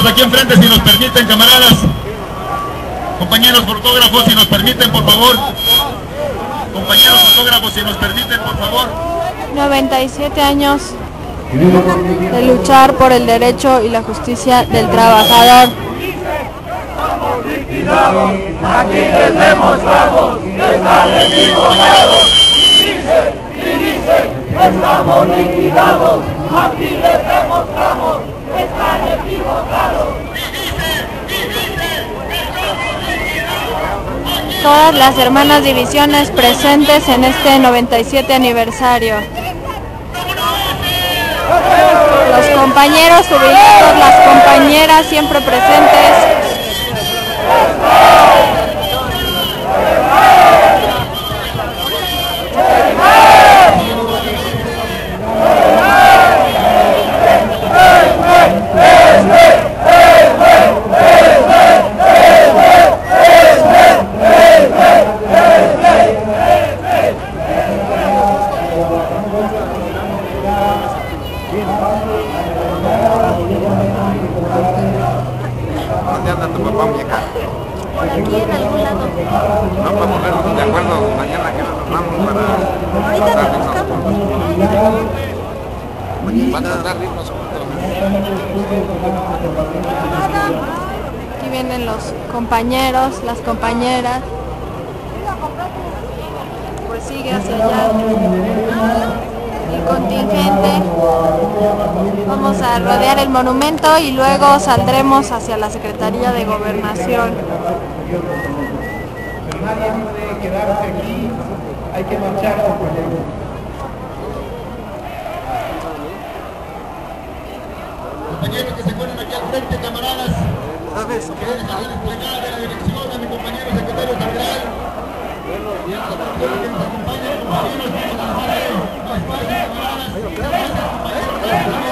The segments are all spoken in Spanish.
compañeros aquí enfrente si nos permiten, camaradas. Compañeros fotógrafos, si nos permiten, por favor. Compañeros fotógrafos, si nos permiten, por favor. 97 años de luchar por el derecho y la justicia del trabajador. Aquí les demostramos que están equivocados. Dice y dice, estamos liquidados. Aquí les demostramos que están equivocados. Todas las hermanas divisiones presentes en este 97 aniversario. Los compañeros jubilados, las compañeras siempre presentes. ¿Dónde anda tu papá, muñeca? Aquí en algún lado. No podemos vernos de acuerdo mañana que nos vamos para Ahorita para nos buscamos. Van a dar ritmos juntos. Aquí vienen los compañeros, las compañeras. Pues sigue hacia allá el contingente. Vamos a rodear el monumento y luego saldremos hacia la Secretaría de Gobernación. Pero nadie puede quedarse aquí, hay que marchar compañeros. Compañeros que se ponen aquí al frente, camaradas. Que dejen la desplegada de la dirección a mi compañero secretario general. Que nos acompañen, compañeros, vamos a camaradas. 何?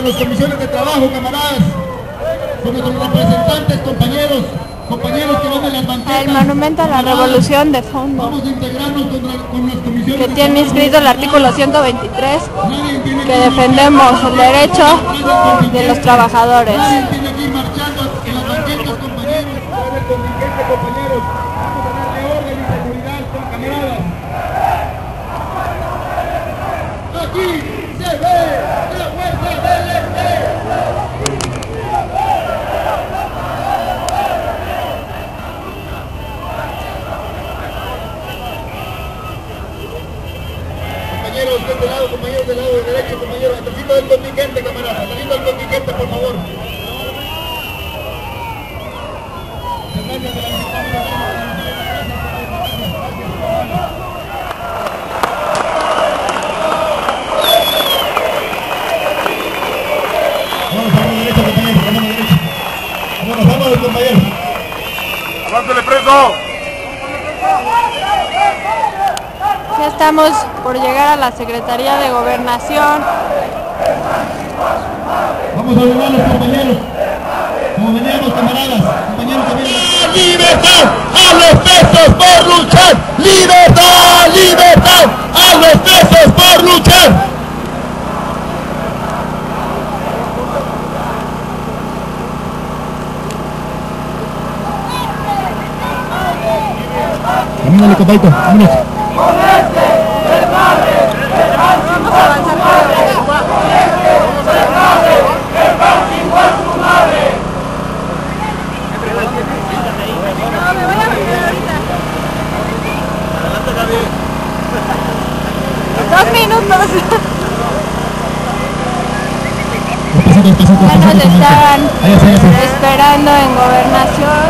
Integrarnos contra las comisiones de trabajo, camaradas. Con nuestros representantes, compañeros, compañeros que van en las banquetas. El monumento a la revolución de fondo, Vamos a integrarnos contra, con las comisiones que tiene inscrito el artículo 123, Nadie tiene que defendemos el derecho de los trabajadores. Nadie tiene que ir marchando en las banquetas, compañeros. Para el contingente, compañeros. Vamos a darle orden y seguridad, camaradas. Aquí se ve la fuerza del este. Compañeros de este lado, compañeros del lado derecho, atrásito del contingente, camaradas, atrásito del contingente, por favor. Vamos a mano derecha, compañeros, a mano derecha. Vámonos, vámonos, compañeros. ¡Avántale preso! Ya estamos por llegar a la Secretaría de Gobernación. Vamos a ayudar a los compañeros. Compañeros, camaradas, compañeros ¡La ¡Libertad a los presos por luchar! ¡Libertad, libertad a los presos por luchar! Camínale, compañero, vámonos. Estaban esperando en gobernación.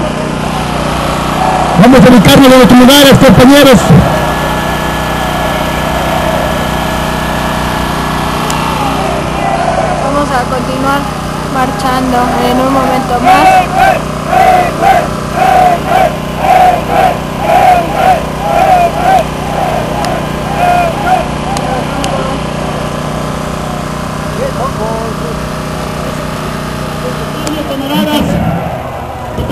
Vamos a ubicarnos en nuestros lugares, compañeros. Vamos a continuar marchando en un momento más.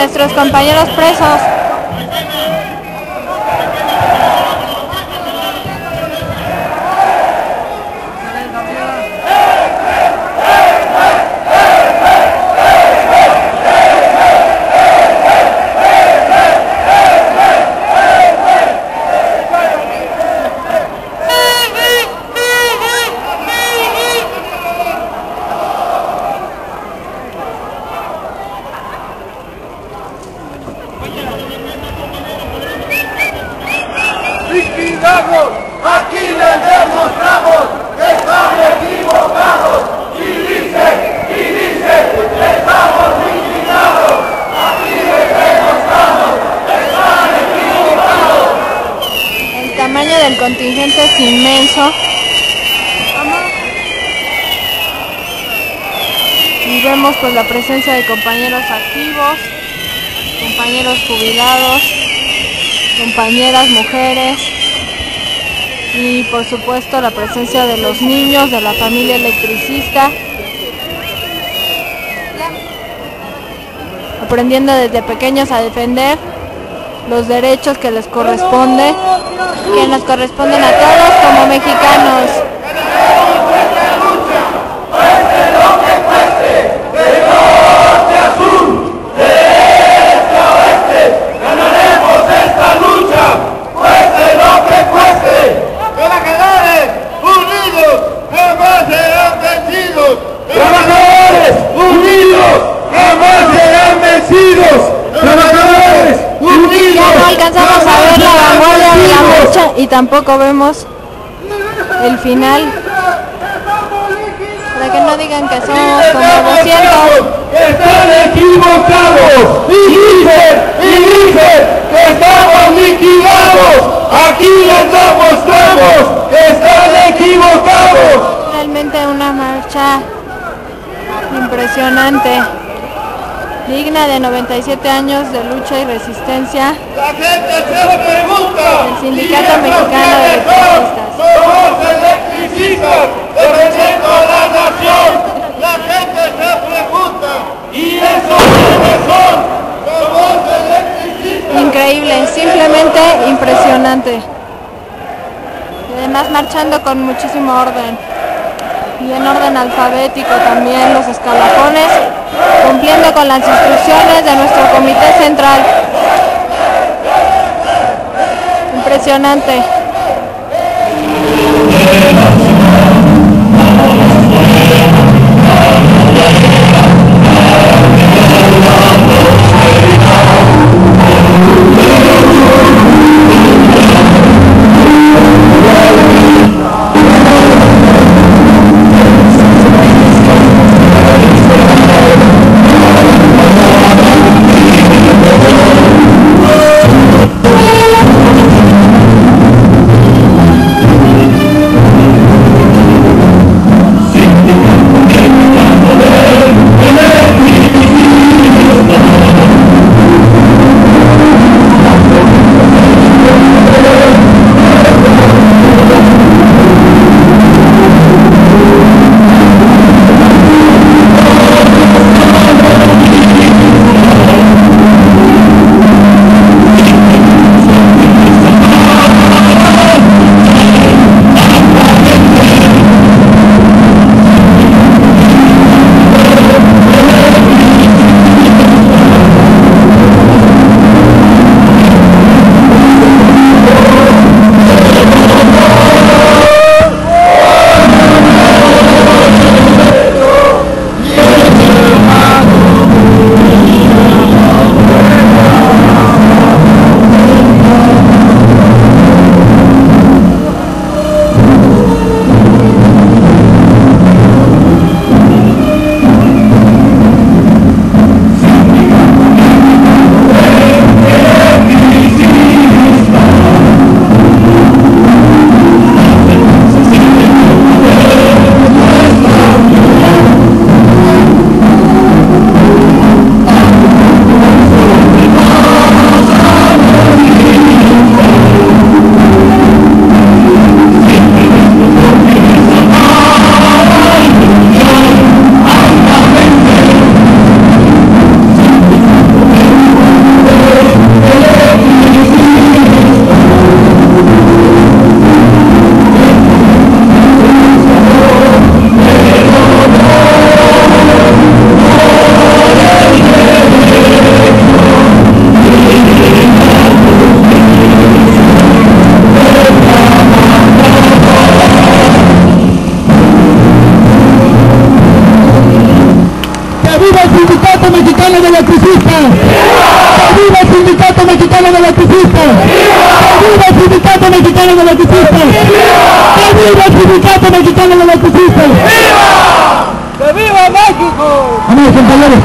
nuestros compañeros presos. Liquidamos, aquí les demostramos que estamos equivocados. Y dicen, y dicen, estamos liquidados. Aquí les demostramos que están equivocados. El tamaño del contingente es inmenso. Y vemos pues la presencia de compañeros activos, compañeros jubilados, compañeras mujeres y por supuesto la presencia de los niños de la familia electricista. Aprendiendo desde pequeños a defender los derechos que les corresponde, que nos corresponden a todos como mexicanos. esta lucha, cueste lo que cueste. Trabajadores unidos jamás serán vencidos. Trabajadores unidos jamás serán vencidos. Trabajadores unidos. Ya no alcanzamos a ver la vanguardia y tampoco vemos el final. Para que no digan que somos como 200. Están equivocados y dicen, y dicen que estamos liquidados. Aquí les demostramos que están equivocados. Realmente una marcha impresionante, digna de 97 años de lucha y resistencia. La gente se lo pregunta. El Sindicato. Mexicano de. Electricistas. Somos electricistas defendiendo a la nación. La gente se pregunta. ¿Y eso quiénes son? Somos electricistas. Increíble, simplemente impresionante. Y además marchando con muchísimo orden. Y en orden alfabético también los escalafones, cumpliendo con las instrucciones de nuestro comité central. Impresionante. Mexicano de Electricistas! ¡Que viva México! Amigos compañeros,